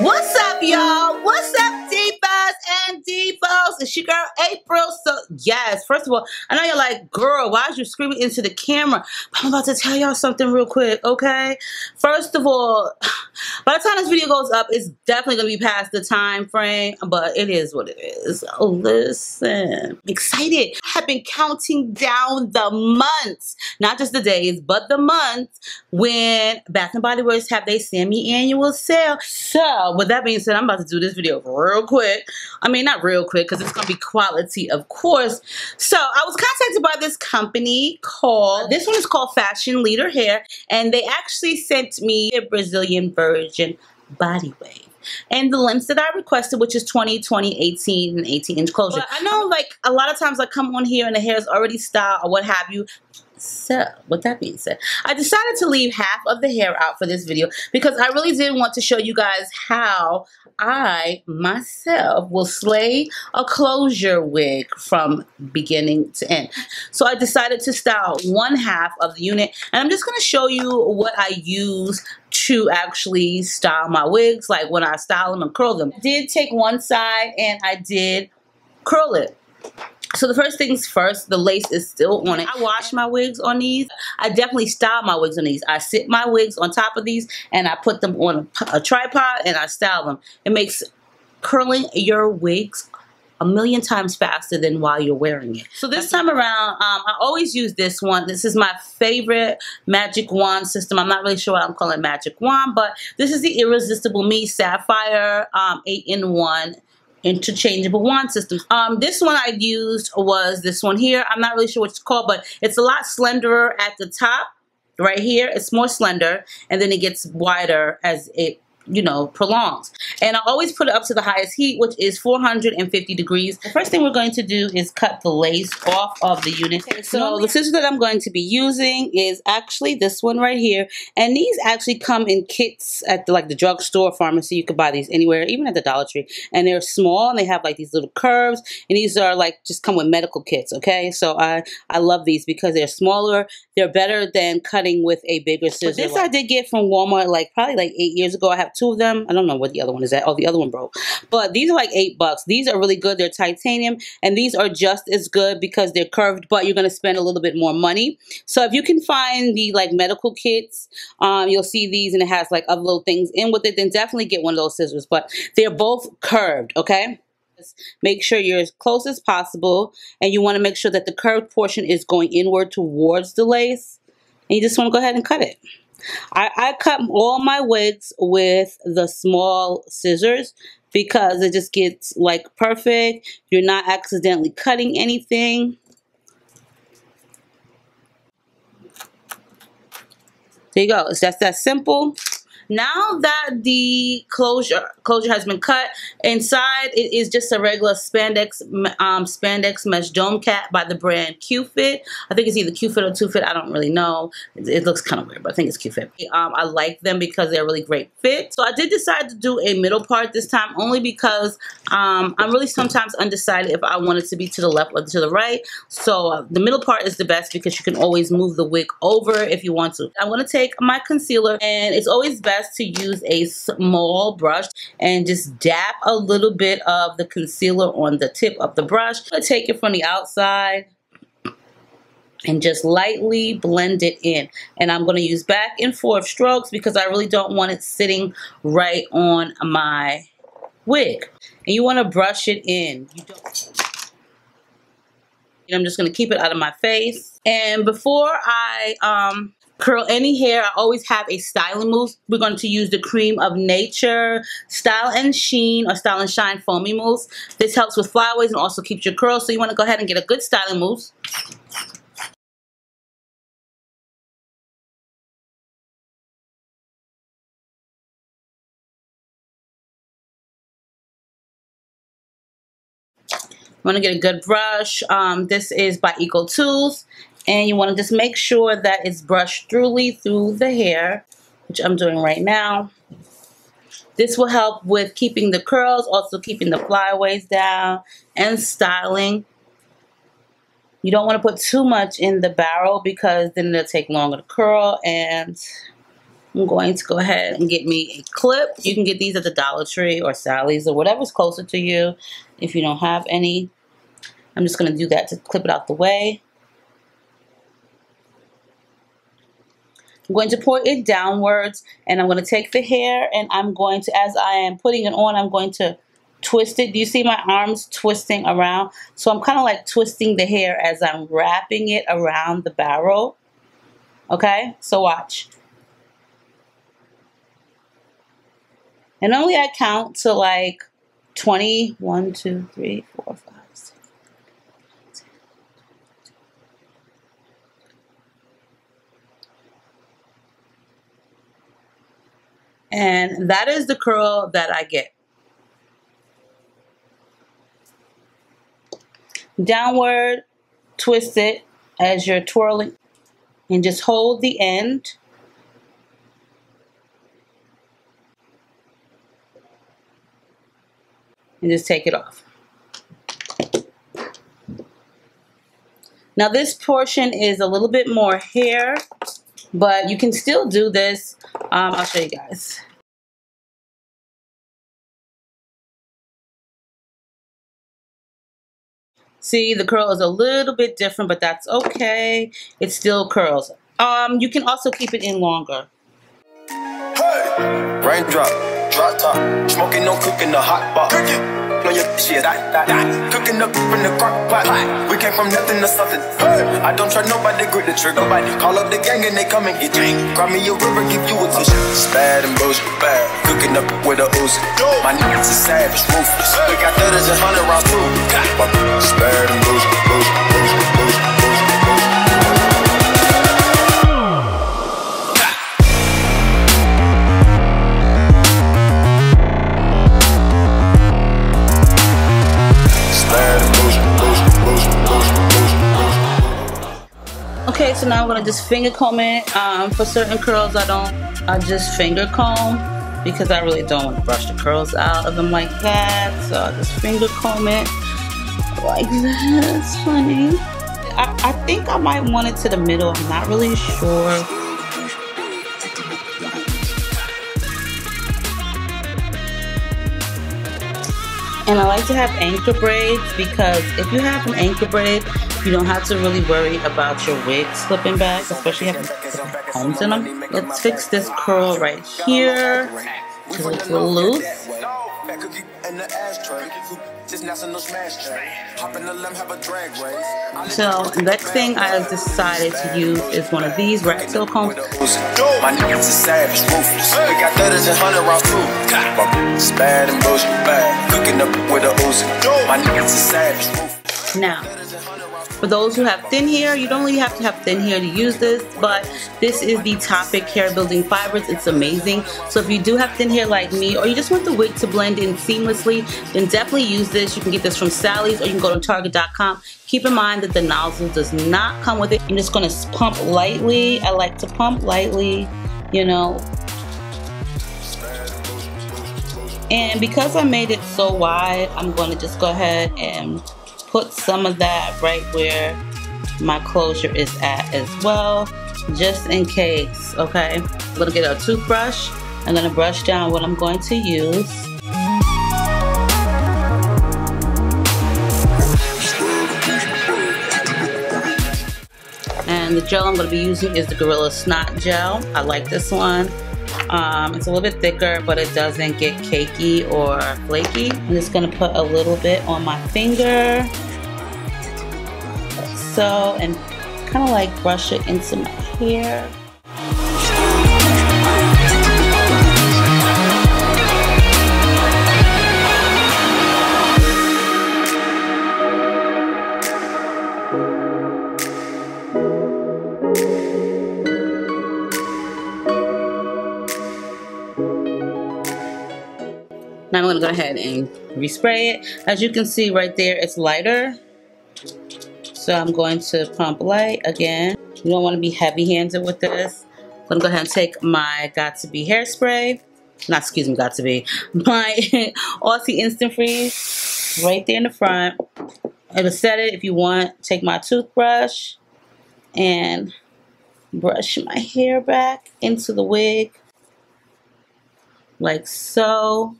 What's up, y'all? What's up, and divos? It's your girl April. So, yes, first of all, I know you're like, girl, why is you screaming into the camera? But I'm about to tell y'all something real quick, okay? First of all, by the time this video goes up, it's definitely gonna be past the time frame, but it is what it is. Oh, listen, excited. I have been counting down the months, not just the days, but the months when Bath and Body Works have their semi-annual sale. So, with that being said, I'm about to do this video real quick. I mean, not real quick, because it's gonna be quality, of course. So, I was contacted by this company called. This one is called Fashion Leader Hair, and they actually sent me a Brazilian Virgin Body Wave. And the lengths that I requested, which is 20, 20, 18, and 18 inch closure. But I know like a lot of times I come on here and the hair is already styled or what have you. So, with that being said, I decided to leave half of the hair out for this video because I really did want to show you guys how I, myself, will slay a closure wig from beginning to end. So I decided to style one half of the unit and I'm just going to show you what I use to actually style my wigs, like when I style them and curl them. I did take one side and I did curl it. So the first things first, the lace is still on it. I wash my wigs on these. I definitely style my wigs on these. I sit my wigs on top of these and I put them on a, a tripod and I style them. It makes curling your wigs a million times faster than while you're wearing it. So this time around, um, I always use this one. This is my favorite magic wand system. I'm not really sure what I'm calling magic wand, but this is the Irresistible Me Sapphire um, 8-in-1 interchangeable wand system. Um, this one I used was this one here. I'm not really sure what it's called, but it's a lot slenderer at the top right here. It's more slender, and then it gets wider as it you know, prolongs. And I always put it up to the highest heat, which is 450 degrees. The first thing we're going to do is cut the lace off of the unit. Okay, so the scissors that I'm going to be using is actually this one right here. And these actually come in kits at the, like the drugstore, pharmacy. You could buy these anywhere, even at the Dollar Tree. And they're small and they have like these little curves. And these are like just come with medical kits, okay? So I, I love these because they're smaller. They're better than cutting with a bigger scissor. But this I did get from Walmart like probably like eight years ago. I have two of them. I don't know what the other one is at. Oh, the other one broke. But these are like eight bucks. These are really good. They're titanium and these are just as good because they're curved, but you're going to spend a little bit more money. So if you can find the like medical kits, um, you'll see these and it has like other little things in with it, then definitely get one of those scissors. But they're both curved, okay? Make sure you're as close as possible and you want to make sure that the curved portion is going inward towards the lace and you just want to go ahead and cut it. I, I cut all my wigs with the small scissors because it just gets like perfect. You're not accidentally cutting anything. There you go. It's just that simple. Now that the closure closure has been cut, inside it is just a regular spandex um, spandex mesh dome cap by the brand Q-Fit. I think it's either Q-Fit or Two-Fit. I don't really know. It, it looks kind of weird, but I think it's Q-Fit. Um, I like them because they're really great fit. So I did decide to do a middle part this time only because um, I'm really sometimes undecided if I want it to be to the left or to the right. So uh, the middle part is the best because you can always move the wig over if you want to. I'm to take my concealer and it's always best best to use a small brush and just dab a little bit of the concealer on the tip of the brush. Take it from the outside and just lightly blend it in. And I'm going to use back and forth strokes because I really don't want it sitting right on my wig. And you want to brush it in. You don't I'm just going to keep it out of my face. And before I um, curl any hair. I always have a styling mousse. We're going to use the Cream of Nature Style and Sheen or Style and Shine Foamy Mousse. This helps with flyaways and also keeps your curls. So you want to go ahead and get a good styling mousse. want to get a good brush. Um, this is by Eco Tools and you want to just make sure that it's brushed thoroughly through the hair, which I'm doing right now. This will help with keeping the curls, also keeping the flyaways down, and styling. You don't want to put too much in the barrel because then it'll take longer to curl and I'm going to go ahead and get me a clip. You can get these at the Dollar Tree or Sally's or whatever's closer to you if you don't have any. I'm just going to do that to clip it out the way. I'm going to pour it downwards and I'm going to take the hair and I'm going to, as I am putting it on, I'm going to twist it. Do you see my arms twisting around? So I'm kind of like twisting the hair as I'm wrapping it around the barrel. Okay, so watch. And only I count to like 20, 1, 2, 3, 4, 5, And that is the curl that I get. Downward, twist it as you're twirling and just hold the end and just take it off. Now this portion is a little bit more hair, but you can still do this. Um, I'll show you guys. See, the curl is a little bit different, but that's okay. It still curls. Um, you can also keep it in longer. Hey! Raindrop drop top. Smoking, no cooking, the hot pot. Blow your shit, that, that, that. Cooking up in the crock pot. We came from nothing to something. I don't try nobody, grip the trigger. Nobody call up the gang and they come and get you. Grab me a river, give you a tissue. Bad and bullshit, bad. Cooking up with a Uzi. My niggas is savage, ruthless. We got 30s and 100 rounds too. Bad and bullshit, bullshit, bullshit, bullshit. Okay, so now I'm gonna just finger comb it. Um, for certain curls, I don't, I just finger comb because I really don't want to brush the curls out of them like that. So I just finger comb it like this, honey. I, I think I might want it to the middle. I'm not really sure. And I like to have anchor braids because if you have an anchor braid, you don't have to really worry about your wig slipping back, especially having combs in them. Let's fix this curl right here it's a little loose. So next thing I have decided to use is one of these rat tail combs. My niggas is savage, ruthless. We got thudders and hundred rounds too. Bad and bullshit, bad. Cooking up with a Uzi. My niggas savage. Now. For those who have thin hair, you don't really have to have thin hair to use this, but this is the Toppik Hair Building Fibers. It's amazing. So if you do have thin hair like me, or you just want the wig to blend in seamlessly, then definitely use this. You can get this from Sally's, or you can go to Target.com. Keep in mind that the nozzle does not come with it. I'm just going to pump lightly. I like to pump lightly, you know, and because I made it so wide, I'm going to just go ahead and put some of that right where my closure is at as well, just in case, okay? I'm gonna get a toothbrush. I'm gonna brush down what I'm going to use. And the gel I'm going to be using is the Gorilla Snot Gel. I like this one. Um, it's a little bit thicker, but it doesn't get cakey or flaky. I'm just to put a little bit on my finger. So, and kind of like brush it into my hair. To go ahead and respray it. As you can see right there, it's lighter. So I'm going to pump light again. You don't want to be heavy-handed with this. I'm to go ahead and take my Got To Be hairspray. Not, excuse me, Got To Be. My Aussie Instant Freeze right there in the front. It'll set it if you want. Take my toothbrush and brush my hair back into the wig. like so.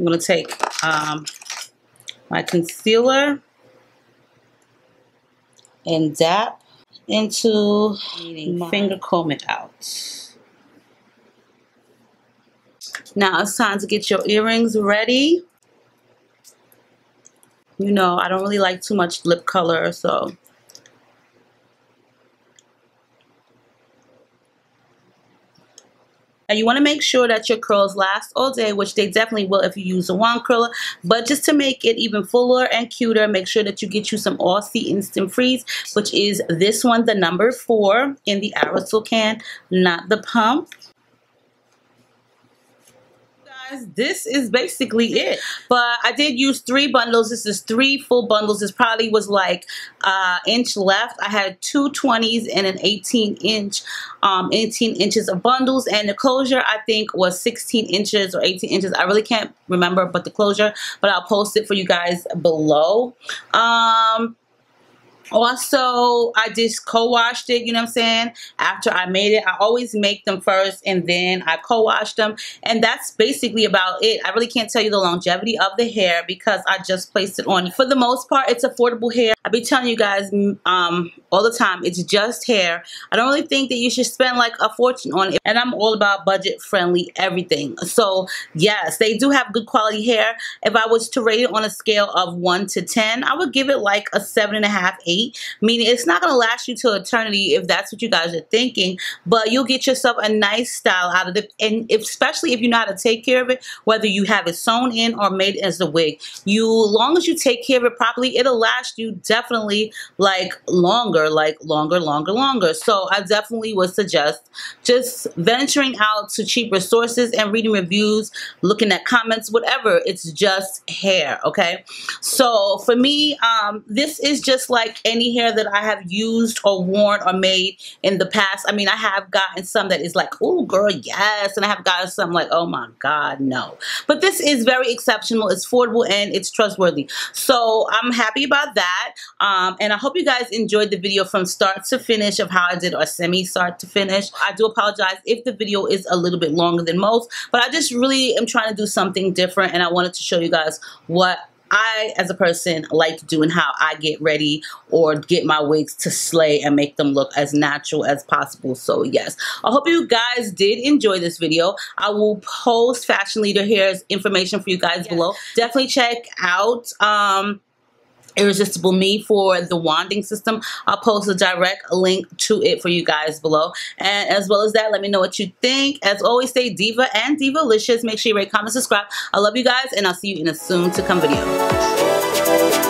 I'm going to take um, my concealer and dap into finger comb it out. Now it's time to get your earrings ready. You know, I don't really like too much lip color, so And you want to make sure that your curls last all day, which they definitely will if you use a wand curler. But just to make it even fuller and cuter, make sure that you get you some Aussie Instant Freeze, which is this one, the number four in the aerosol can, not the pump guys, this is basically it. But I did use three bundles. This is three full bundles. This probably was like uh, inch left. I had two 20s and an 18 inch, um, 18 inches of bundles. And the closure, I think, was 16 inches or 18 inches. I really can't remember, but the closure. But I'll post it for you guys below. Um, also I just co-washed it you know what I'm saying? After I made it I always make them first and then I co-wash them. And that's basically about it. I really can't tell you the longevity of the hair because I just placed it on. For the most part it's affordable hair. I be telling you guys um, all the time it's just hair. I don't really think that you should spend like a fortune on it. And I'm all about budget friendly everything. So yes they do have good quality hair. If I was to rate it on a scale of 1 to 10 I would give it like a seven and a half eight meaning it's not going to last you till eternity if that's what you guys are thinking, but you'll get yourself a nice style out of it, and especially if you know how to take care of it, whether you have it sewn in or made as a wig. You, long as you take care of it properly, it'll last you definitely like longer, like longer, longer, longer. So I definitely would suggest just venturing out to cheap resources and reading reviews, looking at comments, whatever. It's just hair, okay? So for me, um, this is just like any hair that I have used or worn or made in the past. I mean, I have gotten some that is like, oh, girl, yes. And I have gotten some like, oh, my God, no. But this is very exceptional. It's affordable and it's trustworthy. So I'm happy about that. Um, and I hope you guys enjoyed the video from start to finish of how I did or semi-start to finish. I do apologize if the video is a little bit longer than most, but I just really am trying to do something different and I wanted to show you guys what I, as a person, like doing how I get ready or get my wigs to slay and make them look as natural as possible. So yes, I hope you guys did enjoy this video. I will post Fashion Leader Hair's information for you guys yes. below. Definitely check out um, Irresistible Me for the wanding system. I'll post a direct link to it for you guys below. And as well as that, let me know what you think. As always, stay diva and divalicious. Make sure you rate, comment, subscribe. I love you guys, and I'll see you in a soon to come video.